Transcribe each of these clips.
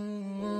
Mm-hmm.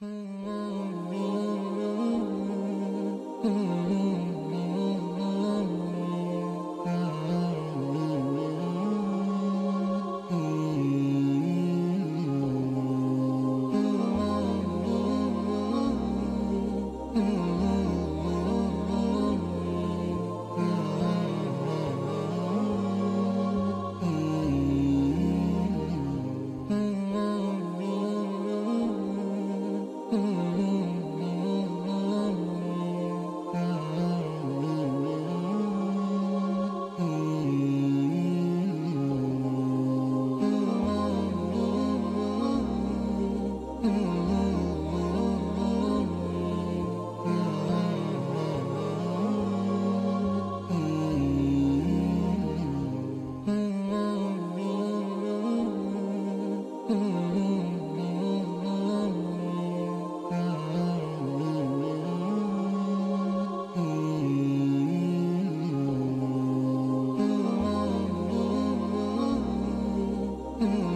Hmm. Mm-hmm.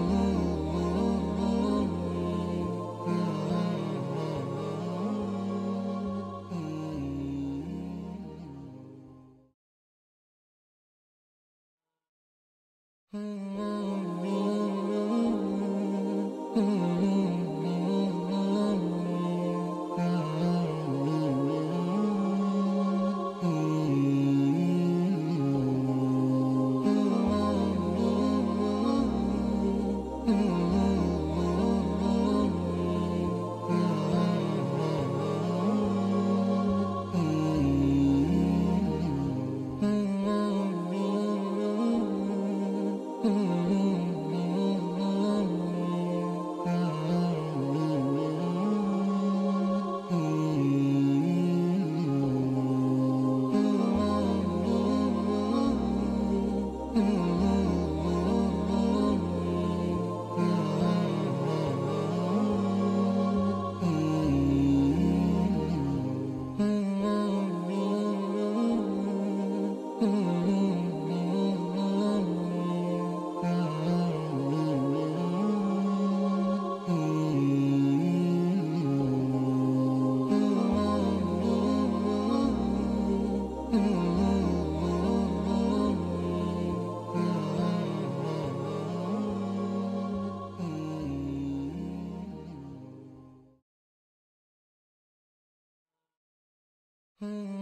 Mm-hmm.